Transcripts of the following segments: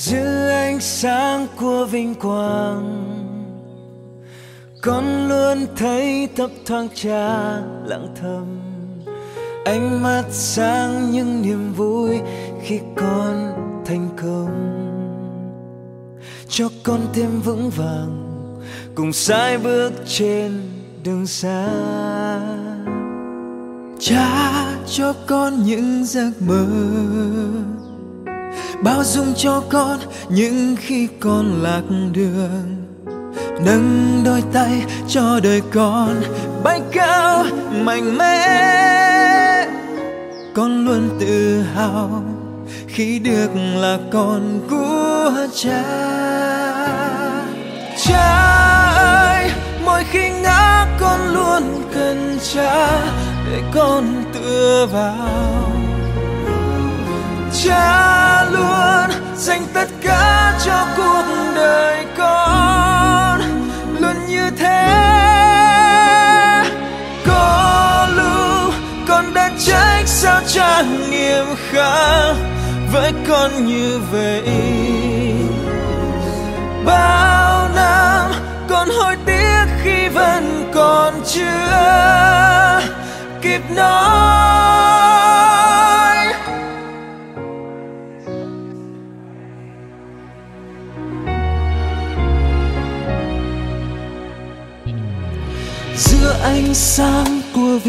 giữ ánh sáng của vinh quang. Con luôn thấy thấp thoáng cha lặng thầm. Ánh mắt sáng những niềm vui khi con thành công. Cho con thêm vững vàng, cùng sai bước trên đường xa. Cha, cho con những giấc mơ bao dung cho con những khi con lạc đường. Nâng đôi tay cho đời con, bay cao, mạnh mẽ. Con luôn tự hào khi được là con của cha. Cha ơi mỗi khi ngã, con luôn cần cha để con tựa vào cha luôn, dành tất cả cho cuộc đời con. Luôn như thế, có lúc con đã trách sao cha nghiêm khắc, với con như vậy. Bao năm, con hối tiếc khi vẫn còn chưa kịp nói.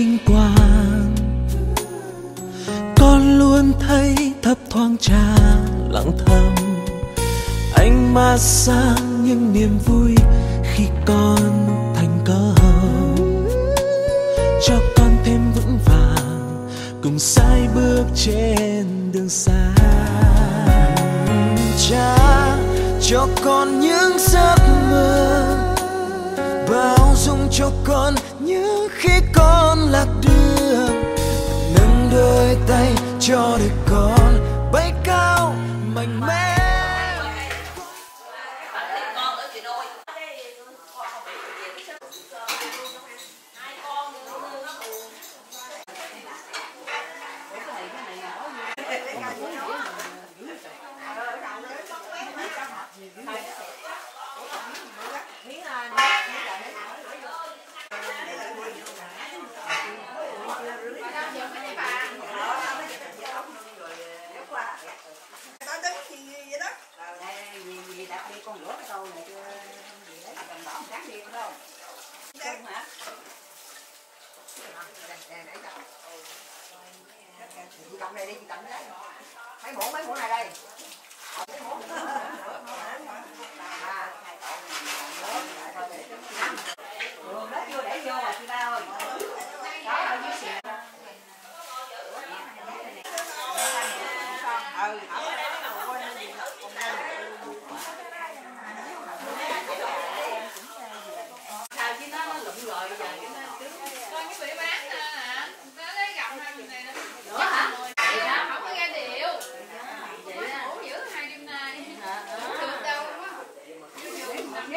Vinh quang. Con luôn thấy thấp thoáng cha lặng thầm. Anh mắt xa những niềm vui khi con thành công cho con thêm vững vàng, cùng sai bước trên đường xa cha, cho con những giấc mơ, bao dung cho con những khi đường nâng đôi tay cho đời con con rửa cái câu này chưa? gì đấy đồng đỏ sáng đi không đâu không hả để đâu chị cầm này đi chị cầm đấy. mấy muỗng mấy muỗng này đây mấy muỗng ba hai đường đó chưa để vô mà chị ba ơi đó ở dưới xìa ừ ở đây nó quên gì con sao chứ nó lụm rồi giờ cái nó cứ con cái bị bán nè nó lấy gặm hai người này nữa hả vậy đó không có ra điệu ủ giữ hai đêm nay được đâu quá con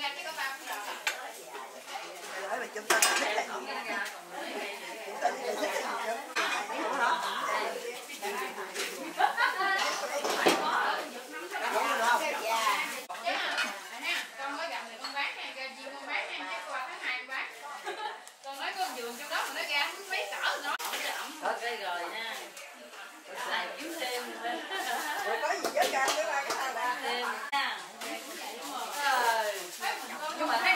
ra chứ có ba giờ để mà chúng ta. thích là gì chúng ta thích là gì con nói gặm thì con bán này ra chiên con bán này chắc qua tháng hai con bán con nói có giường trong đó mà nó ra mấy cỡ nó Thôi cái rồi nha Xài kiếm thêm rồi có gì chết ca với ba cái thằng là Thêm nha nhưng mà thấy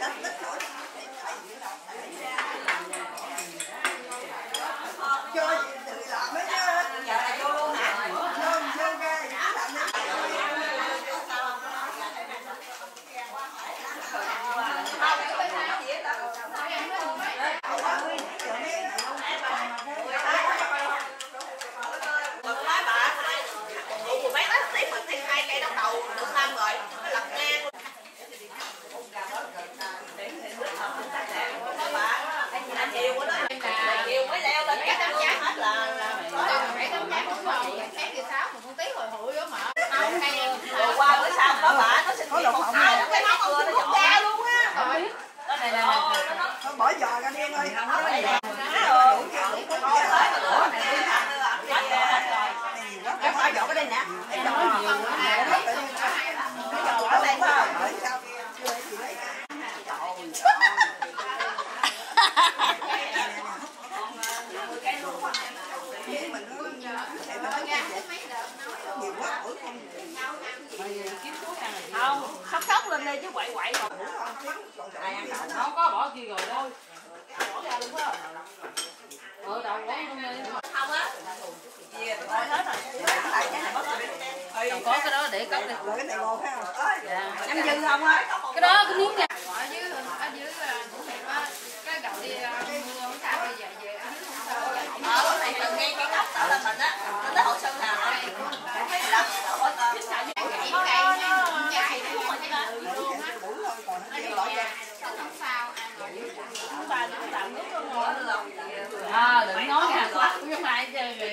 đất đất nổi cho gì tự làm hết nhá Giờ là vô luôn hả? cho cho ca gì cứ làm đi mấy bác tiếp mình thì hai cây đau đầu được năm rồi nó lật ngang luôn anh chiều của nó chiều mới leo lên cái tấm chắn hết là là còn phải tấm chắn đúng không sáng giờ sáu mà con tí hồi hụi đó mà không hay em rồi qua nó việc con sai nó cái móc cưa nó ra luôn á. Rồi Cái này này này. Bỏ giò ra điên ơi Cái phải dọn ở đây nè. Cái giò nhiều Cái giò ở đây phải không? Ở sau kia chưa chị lấy Vậy mình nó sẽ nó nói nhiều quá ủi không Không, khóc khóc lên đây chứ quậy quậy rồi. Ai ăn đậu Không có bỏ kia rồi đâu. Bỏ ra luôn phải không? Ờ, đậu bỏ luôn đi. không á Thôi hết rồi. Cái này Còn có cái đó để cất đi. Cái này ngon phải không? Em dư không á? Cái đó cái miếng nha. ở dưới ở dưới cũng á cái đậu đi à, mua không sao bây giờ về ở dưới không sao ở lúc này mình nghe cái góc tạo là mình á mình tới hội sơn nào thấy lắm hội chính là như vậy cái cây nó dài đúng rồi chứ đó bún thôi còn nó chỉ bỏ ra không sao Chúng ta chúng ta